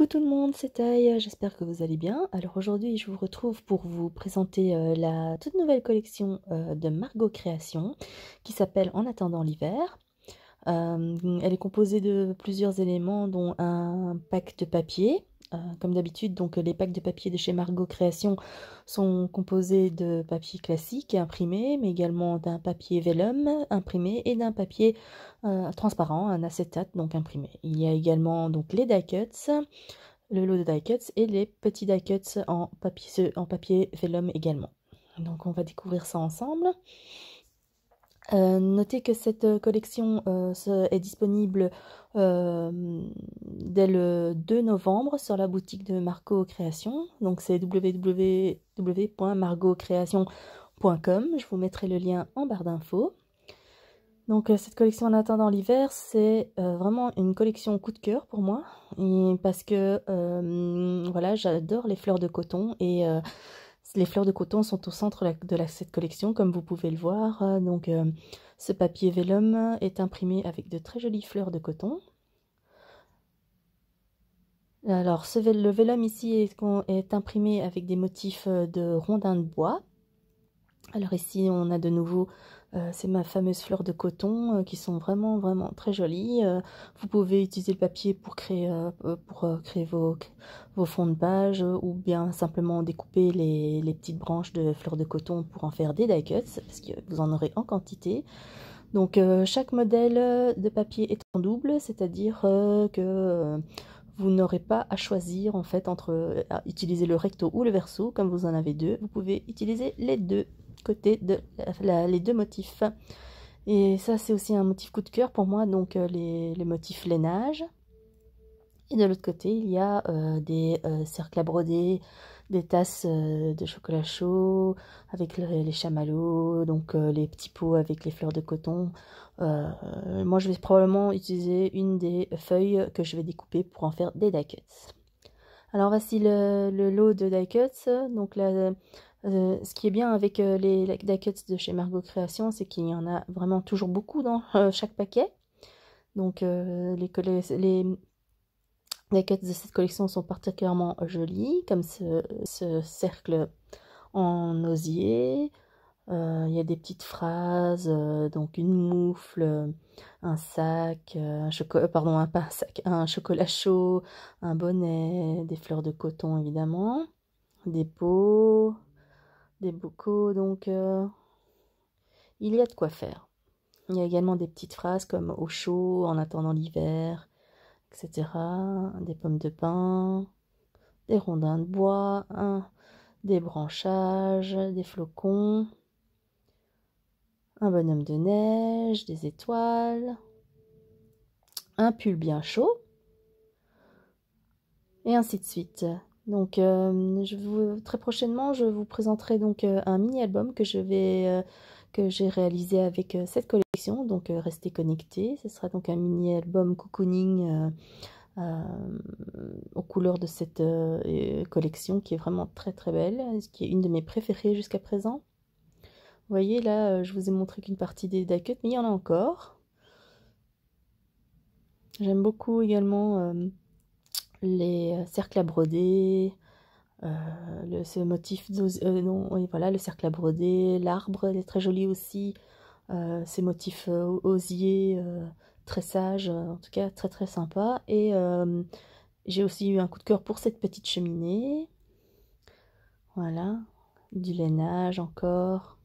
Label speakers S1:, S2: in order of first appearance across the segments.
S1: Coucou tout le monde, c'est Taï, j'espère que vous allez bien. Alors aujourd'hui je vous retrouve pour vous présenter euh, la toute nouvelle collection euh, de Margot Création qui s'appelle En attendant l'hiver. Euh, elle est composée de plusieurs éléments dont un pack de papier, euh, comme d'habitude, donc les packs de papier de chez Margot Création sont composés de papier classique imprimé, mais également d'un papier vellum imprimé et d'un papier euh, transparent, un acétate donc imprimé. Il y a également donc les die cuts, le lot de die cuts et les petits die cuts en papier, en papier vellum également. Donc on va découvrir ça ensemble. Euh, notez que cette euh, collection euh, est disponible dès le 2 novembre sur la boutique de Margot Création. Donc c'est www.margotcreation.com. Je vous mettrai le lien en barre d'infos. Donc cette collection en attendant l'hiver, c'est vraiment une collection coup de cœur pour moi. parce que voilà, j'adore les fleurs de coton et les fleurs de coton sont au centre de cette collection, comme vous pouvez le voir. Euh, donc, euh, ce papier vellum est imprimé avec de très jolies fleurs de coton. Alors, le vellum ici est, imprimé avec des motifs euh, de rondins de bois. Alors ici, on a de nouveau euh, c'est ma fameuse fleur de coton euh, qui sont vraiment vraiment très jolies. Euh, vous pouvez utiliser le papier pour créer, pour, créer vos, fonds de page ou bien simplement découper les, les, petites branches de fleurs de coton pour en faire des die cuts parce que vous en aurez en quantité. Donc chaque modèle de papier est en double, c'est-à-dire que vous n'aurez pas à choisir en fait entre utiliser le recto ou le verso comme vous en avez deux. Vous pouvez utiliser les deux côté de les deux motifs. Et ça, c'est aussi un motif coup de cœur pour moi, donc euh, les, motifs lainage. Et de l'autre côté, il y a euh, des euh, cercles à broder, des tasses de chocolat chaud avec les chamallows, donc les petits pots avec les fleurs de coton. moi, je vais probablement utiliser une des feuilles que je vais découper pour en faire des die cuts. Alors voici le, le lot de die cuts. Donc la, euh, ce qui est bien avec euh, les, les de chez Margot Création, c'est qu'il y en a vraiment toujours beaucoup dans euh, chaque paquet. Donc les, les de cette collection sont particulièrement jolies, comme ce, cercle en osier. Il y a des petites phrases, donc une moufle, un sac, un chocolat, pardon, un, pas un sac, un chocolat chaud, un bonnet, des fleurs de coton évidemment, des pots, des bocaux, donc euh, il y a de quoi faire. Il y a également des petites phrases comme au chaud, en attendant l'hiver, etc. Des pommes de pin, des rondins de bois, des branchages, des flocons, un bonhomme de neige, des étoiles, un pull bien chaud, et ainsi de suite. Donc, euh, très prochainement, je vous présenterai donc euh, un mini-album que je vais euh, que j'ai réalisé avec cette collection. Donc, restez connectés. Ce sera donc un mini-album cocooning aux couleurs de cette collection qui est vraiment très très belle, qui est une de mes préférées jusqu'à présent. Vous voyez, là, je vous ai montré qu'une partie des die mais il y en a encore. J'aime beaucoup également les euh, cercles à broder, euh, le, ce motif, euh, non, oui, voilà, le cercle à broder, l'arbre est très joli aussi, ces motifs osiers, très sages, en tout cas très très sympa. Et j'ai aussi eu un coup de cœur pour cette petite cheminée. Voilà, du lainage encore.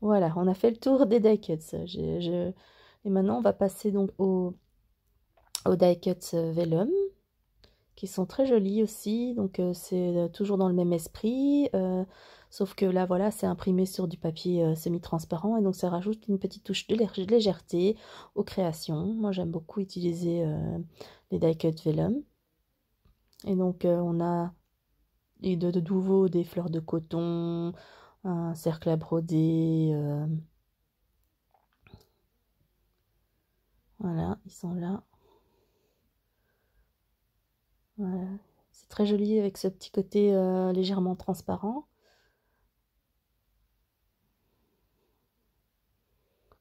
S1: Voilà, on a fait le tour des die et maintenant, on va passer donc au, die cut euh, vellum, qui sont très jolis aussi. Donc, euh, c'est euh, toujours dans le même esprit. sauf que là, voilà, c'est imprimé sur du papier semi-transparent. Et donc, ça rajoute une petite touche de légèreté aux créations. Moi, j'aime beaucoup utiliser les die cut vellum. Et donc, on a de, de nouveau des fleurs de coton, un cercle à broder Voilà, ils sont là. Voilà. C'est très joli avec ce petit côté euh, légèrement transparent.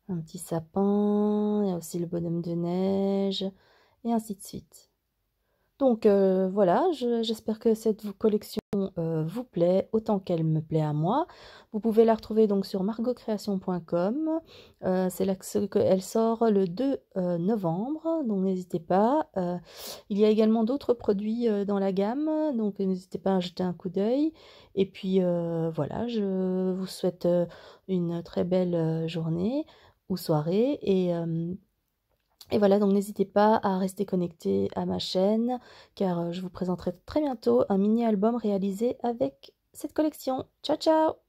S1: Un petit sapin, il y a aussi le bonhomme de neige, et ainsi de suite. Donc euh, voilà, j'espère que cette collection euh, vous plaît autant qu'elle me plaît à moi. Vous pouvez la retrouver donc sur margocreation.com. Euh, c'est là qu'elle sort le 2 novembre, donc n'hésitez pas. il y a également d'autres produits dans la gamme, donc n'hésitez pas à jeter un coup d'œil. Et puis voilà, je vous souhaite une très belle journée ou soirée et et voilà, donc n'hésitez pas à rester connecté à ma chaîne, car euh, je vous présenterai très bientôt un mini-album réalisé avec cette collection. Ciao ciao